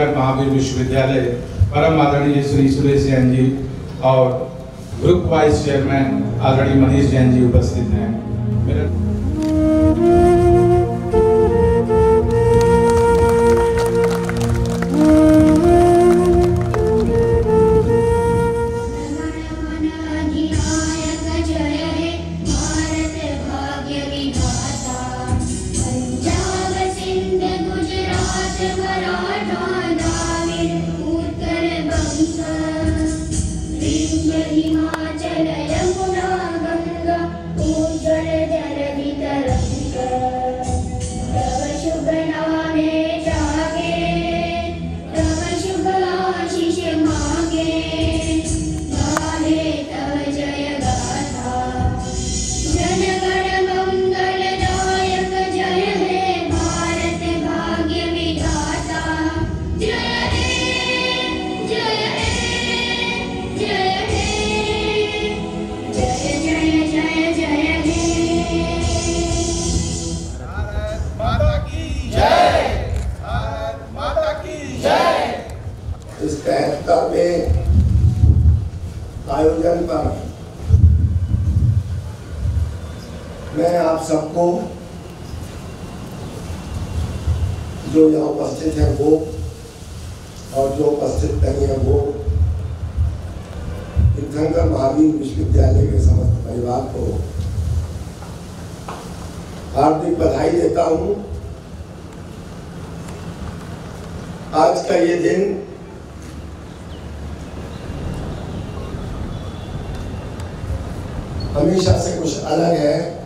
तीर्थंकर महावीर विश्वविद्यालय, परम आदरणीय श्री सुरेश जैन जी और ग्रुप वाइस चेयरमैन आदरणीय मनीष जैन जी उपस्थित हैं। मेरा Himalayan. मैं आप सबको जो यहाँ उपस्थित है वो, और जो उपस्थित नहीं है वो तीर्थंकर महावीर विश्वविद्यालय के समस्त परिवार को हार्दिक बधाई देता हूँ। आज का ये दिन हमेशा से कुछ अलग है।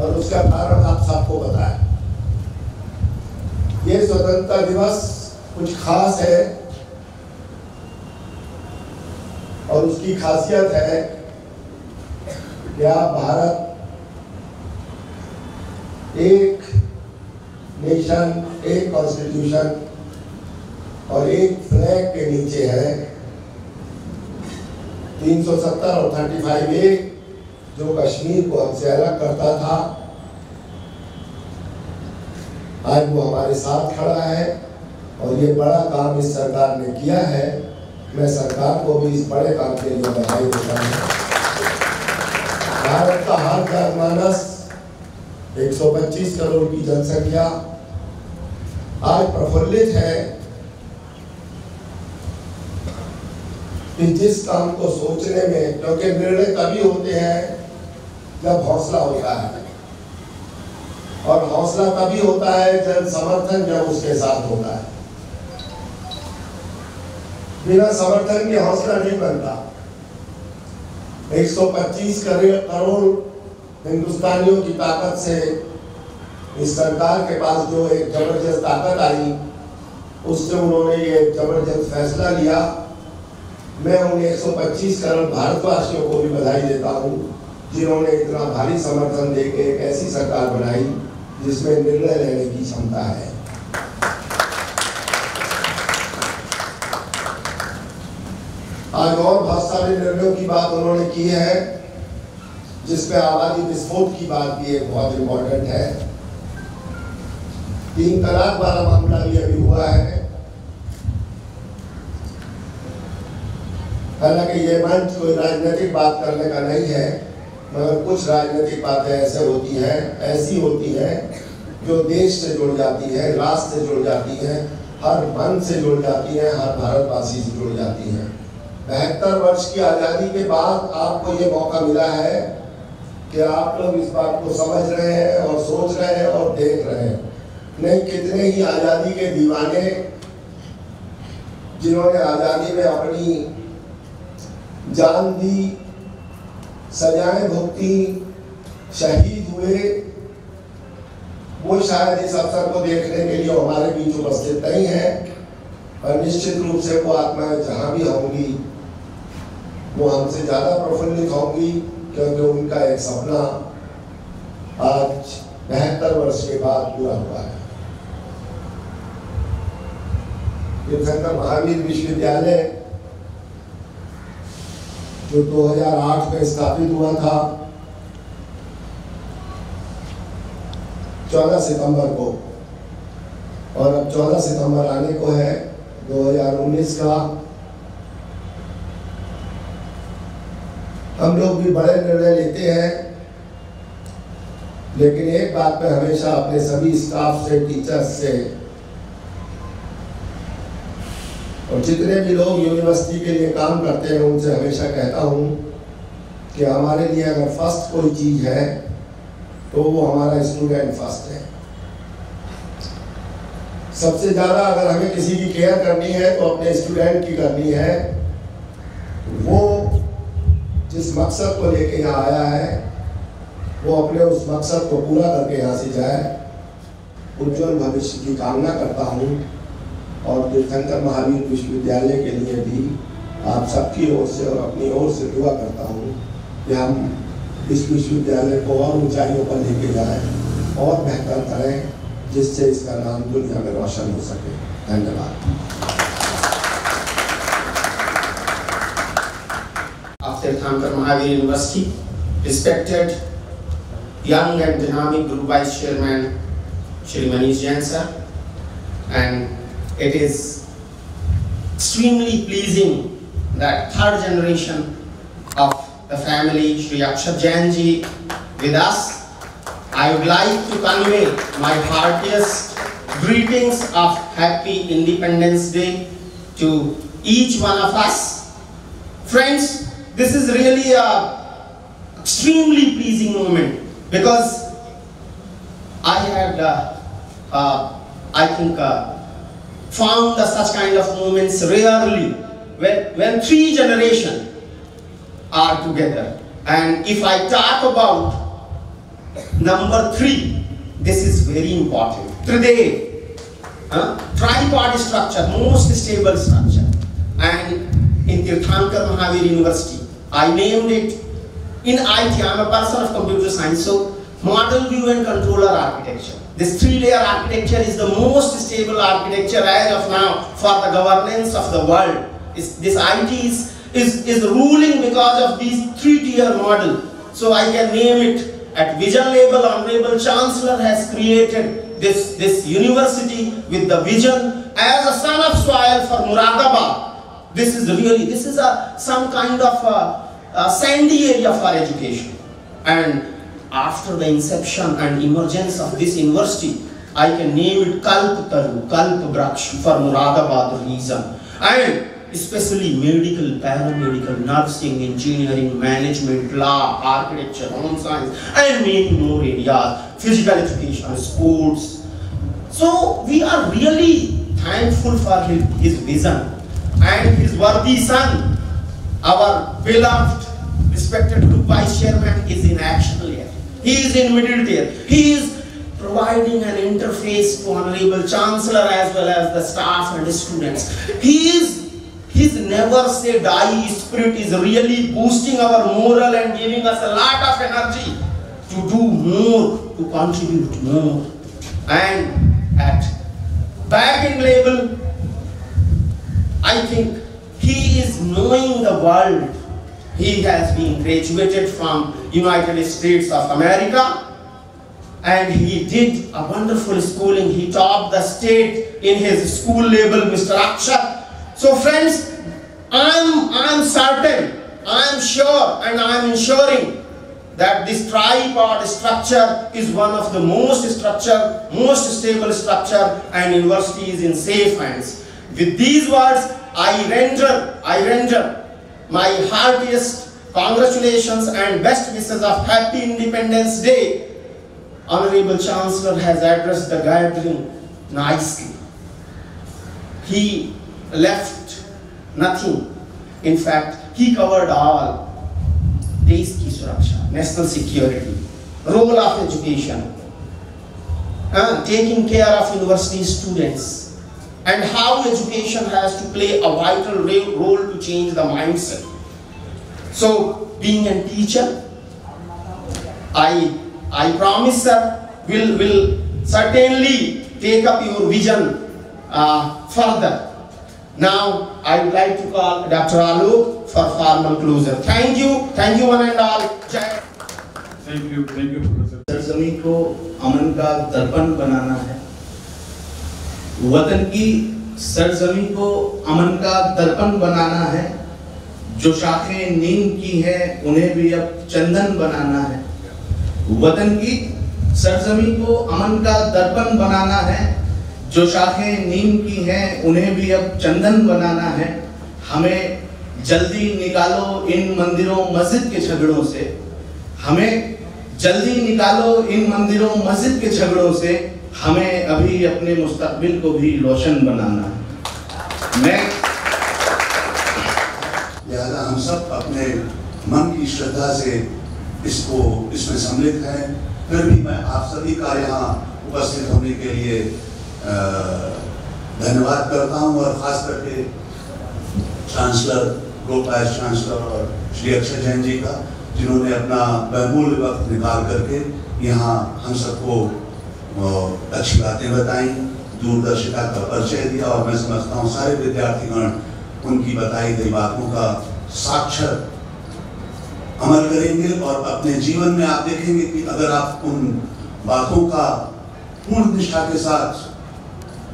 और उसका कारण आप सबको है। ये स्वतंत्रता दिवस कुछ खास है और उसकी खासियत है कि आप भारत एक नेशन, एक कॉन्स्टिट्यूशन और एक फ्लैग के नीचे है। 370 और 35 ए जो कश्मीर को हमसे अलग करता था, आज वो हमारे साथ खड़ा है और ये बड़ा काम इस सरकार ने किया है। मैं सरकार को भी इस बड़े काम के लिए बधाई देता हूँ। भारत का हर घर जनमानस 125 करोड़ की जनसंख्या आज प्रफुल्लित है। कि जिस काम को सोचने में, क्योंकि निर्णय तभी होते हैं जब हौसला होता है। और हौसला तभी होता है जब समर्थन जब उसके साथ होता है। बिना समर्थन के हौसला नहीं बनता। 125 करोड़ हिंदुस्तानियों की ताकत से इस सरकार के पास जो एक ज़बरदस्त ताकत आई, उससे उन्होंने ये ज़बरदस्त फैसला लिया। मैं उन 125 करोड़ भारतवासियों को भी बधाई देता हूँ। जिन्होंने इतना भारी समर्थन देके एक ऐसी सरकार बनाई जिसमें निर्णय लेने की क्षमता है। आज और बहुत सारे निर्णयों की बात उन्होंने की है, जिसमें आबादी विस्फोट की बात भी एक बहुत इम्पोर्टेंट है। तीन तलाक वाला मामला भी अभी हुआ है। हालाँकि ये मंच कोई राजनीतिक बात करने का नहीं है मगर कुछ राजनीतिक बातें ऐसे होती हैं, ऐसी होती हैं, जो देश से जुड़ जाती है, राष्ट्र से जुड़ जाती है, हर मन से जुड़ जाती है, हर भारतवासी से जुड़ जाती है। बहत्तर वर्ष की आज़ादी के बाद आपको ये मौका मिला है कि आप लोग इस बात को समझ रहे हैं और सोच रहे हैं और देख रहे हैं। नहीं, कितने ही आज़ादी के दीवाने जिन्होंने आज़ादी में अपनी जान दी सजाएँ भुगती शहीद हुए, वो शायद इस अवसर को देखने के लिए हमारे बीच उपस्थित नहीं है और निश्चित रूप से वो आत्माएँ जहाँ भी होंगी, वो हमसे ज़्यादा प्रफुल्लित होंगी, क्योंकि उनका एक सपना आज बहत्तर वर्ष के बाद पूरा हुआ है। महावीर विश्वविद्यालय जो 2008 में स्थापित हुआ था 14 सितंबर को। और अब 14 सितंबर आने को है 2019 का। हम लोग भी बड़े निर्णय लेते हैं, लेकिन एक बात मैं हमेशा अपने सभी स्टाफ से टीचर्स से और जितने भी लोग यूनिवर्सिटी के लिए काम करते हैं, उनसे हमेशा कहता हूँ कि हमारे लिए अगर फ़र्स्ट कोई चीज़ है तो वो हमारा स्टूडेंट फ़र्स्ट है। सबसे ज़्यादा अगर हमें किसी की केयर करनी है तो अपने स्टूडेंट की करनी है। वो जिस मकसद को लेके यहाँ आया है, वो अपने उस मकसद को पूरा करके यहाँ से जाए। उज्जवल भविष्य की कामना करता हूँ। और तीर्थंकर महावीर विश्वविद्यालय के लिए भी आप सबकी ओर से और अपनी ओर से दुआ करता हूँ कि हम इस विश्वविद्यालय को और ऊंचाइयों पर लेके जाएँ और बेहतर करें जिससे इसका नाम दुनिया में रोशन हो सके। धन्यवाद। of Tirthankar Mahavir University, respected young and dynamic group vice chairman Shri Manish Jain sir, it is extremely pleasing that third generation of the family Shri Akshat with us. I would like to convey my heartiest greetings of Happy Independence Day to each one of us. Friends, this is really a extremely pleasing moment because I had, uh, uh, I think, uh, found such kind of moments rarely when, when three generations are together. And if I talk about number three, this is very important. Today, uh, tripod structure, most stable structure. And in Tirthankar Mahavir University, I named it in IT, I'm a person of computer science, so model view and controller architecture. This three-layer architecture is the most stable architecture as of now for the governance of the world. Is this IT is, is, is ruling because of these three-tier model. So I can name it at vision level, Honorable Chancellor has created this, this university with the vision as a son of soil for Muradabad. This is really, this is a, some kind of a, a sandy area for education. And after the inception and emergence of this university, I can name it Kalp Taru, Kalp Braksh for Muradabad region. And especially medical, paramedical, nursing, engineering, management, law, architecture, home science, and many more areas, physical education, sports. So we are really thankful for his, vision and his worthy son, our beloved, respected group vice chairman is in action. He is in middle tier. He is providing an interface to honorable chancellor as well as the staff and the students. He is his never say die spirit is really boosting our moral and giving us a lot of energy to do more, to contribute more. And at back-end level, I think he is knowing the world. He has been graduated from United States of America and he did a wonderful schooling. He topped the state in his school level, Mr. Akshat. So friends, I'm, I'm certain, I'm sure and I'm ensuring that this tripod structure is one of the most structure, most stable structure and university is in safe hands. With these words, I render, I render my heartiest congratulations and best wishes of Happy Independence Day. Honorable Chancellor has addressed the gathering nicely. He left nothing. In fact, he covered all. Desh ki suraksha, national security, role of education, uh, taking care of university students, and how education has to play a vital ra- role to change the mindset. So, being a teacher, I I promise sir will will certainly take up your vision uh, further. Now, I would like to call Dr. Alok for formal closure. Thank you, thank you one and all. Jai. Thank you thank you professor सरजमी को अमन का दर्पण बनाना है वतन की सरजमी को अमन का दर्पण बनाना है, जो शाखें नीम की है, उन्हें भी अब चंदन बनाना है। वतन की सरजमी को अमन का दर्पण बनाना है, जो शाखें नीम की हैं, उन्हें भी अब चंदन बनाना है। हमें जल्दी निकालो इन मंदिरों मस्जिद के झगड़ों से। हमें जल्दी निकालो इन मंदिरों मस्जिद के झगड़ों से। हमें अभी अपने मुस्तकबिल को भी रोशन बनाना है। मैं लिहाजा हम सब अपने मन की श्रद्धा से इसको इसमें सम्मिलित हैं। फिर भी मैं आप सभी का यहाँ उपस्थित होने के लिए धन्यवाद करता हूँ और ख़ास करके चांसलर ग्रुप वाइस चांसलर और श्री अक्षय जैन जी का, जिन्होंने अपना बहुमूल्य वक्त निकाल करके यहाँ हम सबको अ, अच्छी बातें बताई दूरदर्शिता का परिचय दिया और मैं समझता हूँ सारे विद्यार्थीगण उनकी बताई गई बातों का साक्षर अमल करेंगे और अपने जीवन में आप देखेंगे कि अगर आप उन बातों का पूर्ण निष्ठा के साथ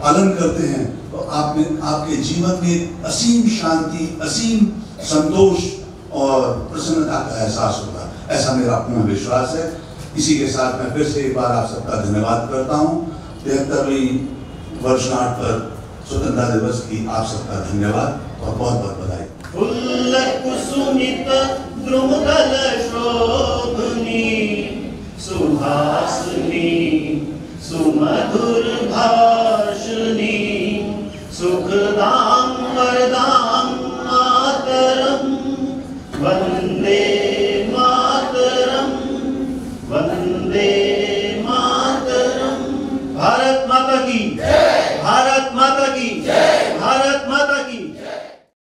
पालन करते हैं तो आप में आपके जीवन में असीम शांति असीम संतोष और प्रसन्नता का एहसास होगा। ऐसा मेरा पूर्ण विश्वास है। इसी के साथ मैं फिर से एक बार आप सबका धन्यवाद करता हूँ। तिहत्तरवीं वर्षगांठ पर स्वतंत्रता दिवस की आप सबका धन्यवाद और बहुत बहुत बधाई। सुमधुर भाषणी सुखदां वरदां